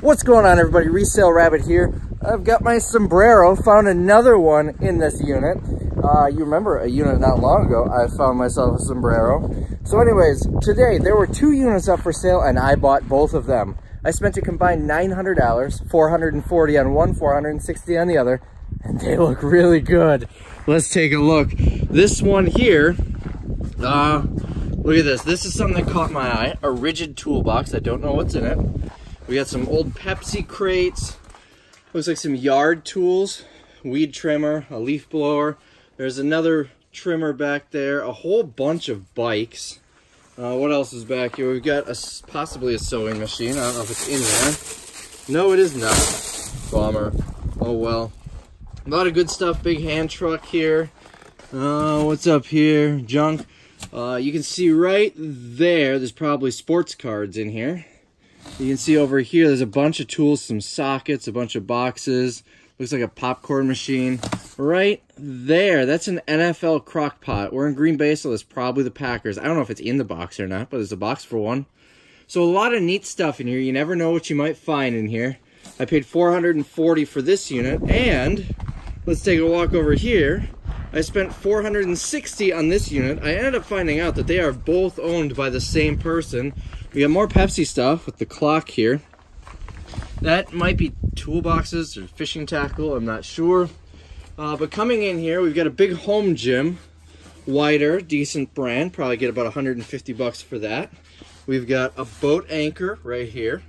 What's going on everybody? Resale Rabbit here. I've got my sombrero, found another one in this unit. Uh, you remember a unit not long ago, I found myself a sombrero. So anyways, today there were two units up for sale and I bought both of them. I spent a combined $900, 440 on one, 460 on the other, and they look really good. Let's take a look. This one here, uh, look at this. This is something that caught my eye, a Ridgid toolbox. I don't know what's in it. We got some old Pepsi crates. Looks like some yard tools, weed trimmer, a leaf blower. There's another trimmer back there, a whole bunch of bikes. Uh, what else is back here? We've got a, possibly a sewing machine. I don't know if it's in there. No, it is not. Bummer. Oh well. A lot of good stuff. Big hand truck here. Uh, what's up here? Junk. Uh, you can see right there, there's probably sports cards in here. You can see over here, there's a bunch of tools, some sockets, a bunch of boxes. Looks like a popcorn machine. Right there, that's an NFL crock pot. We're in Green Bay, so it's probably the Packers. I don't know if it's in the box or not, but there's a box for one. So a lot of neat stuff in here. You never know what you might find in here. I paid 440 for this unit, and let's take a walk over here. I spent 460 on this unit. I ended up finding out that they are both owned by the same person. We got more Pepsi stuff with the clock here. That might be toolboxes or fishing tackle, I'm not sure. Uh, but coming in here, we've got a big home gym, Weider, decent brand. Probably get about 150 bucks for that. We've got a boat anchor right here.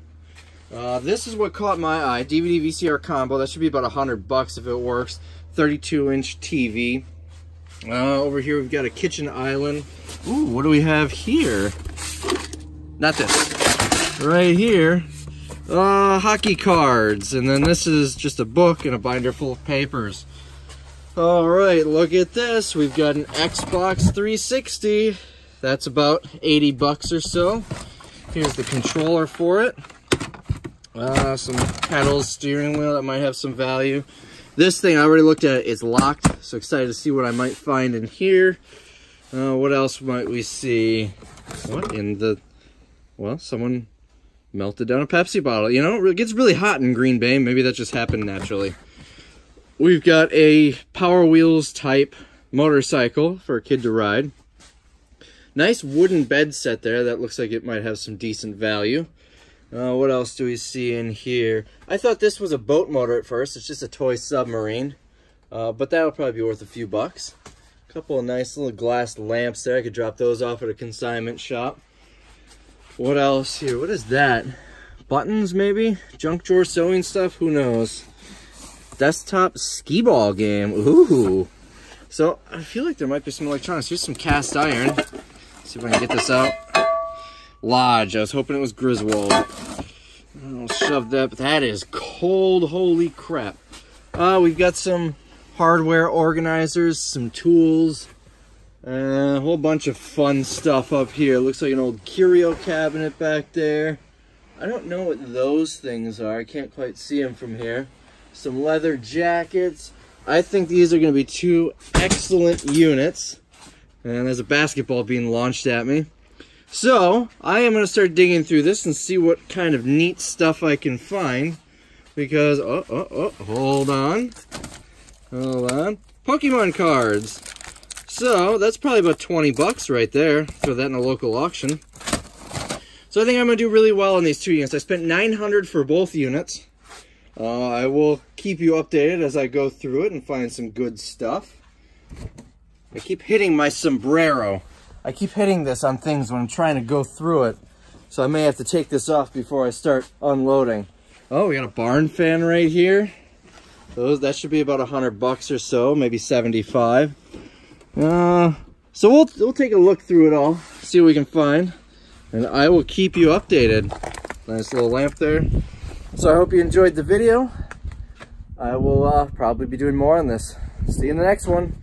Uh, this is what caught my eye, DVD VCR combo. That should be about 100 bucks if it works. 32 inch TV. Uh, over here we've got a kitchen island. Ooh, what do we have here? Not this. Right here, uh, hockey cards. And then this is just a book and a binder full of papers. All right, look at this. We've got an Xbox 360. That's about 80 bucks or so. Here's the controller for it. Uh, some pedals, steering wheel that might have some value. This thing, I already looked at it's locked. So excited to see what I might find in here. Uh, what else might we see? What in the well, someone melted down a Pepsi bottle. You know, it gets really hot in Green Bay. Maybe that just happened naturally. We've got a Power Wheels type motorcycle for a kid to ride. Nice wooden bed set there. That looks like it might have some decent value. Uh, what else do we see in here? I thought this was a boat motor at first. It's just a toy submarine. Uh, but that'll probably be worth a few bucks. A couple of nice little glass lamps there. I could drop those off at a consignment shop. What else here? What is that? Buttons, maybe? Junk drawer sewing stuff? Who knows? Desktop skee ball game. Ooh. So, I feel like there might be some electronics. Here's some cast iron. Let's see if I can get this out. Lodge. I was hoping it was Griswold. I'll shove that. But that is cold. Holy crap. Uh, we've got some hardware organizers, some tools, uh, a whole bunch of fun stuff up here. Looks like an old curio cabinet back there. I don't know what those things are. I can't quite see them from here. Some leather jackets. I think these are going to be two excellent units. And there's a basketball being launched at me. So, I am going to start digging through this and see what kind of neat stuff I can find. Because, oh, oh, oh, hold on. Hold on. Pokemon cards. So that's probably about 20 bucks right there. Throw that in a local auction. So I think I'm going to do really well on these two units. I spent 900 for both units. Uh, I will keep you updated as I go through it and find some good stuff. I keep hitting my sombrero. I keep hitting this on things when I'm trying to go through it. So I may have to take this off before I start unloading. Oh, we got a barn fan right here. Those That should be about 100 bucks or so, maybe 75. Uh, so we'll, we'll take a look through it all, see what we can find, and I will keep you updated. Nice little lamp there. So I hope you enjoyed the video. I will uh, probably be doing more on this. See you in the next one.